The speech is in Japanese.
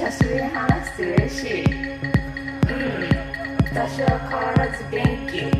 話して嬉しい。うん。私は変わらず元気。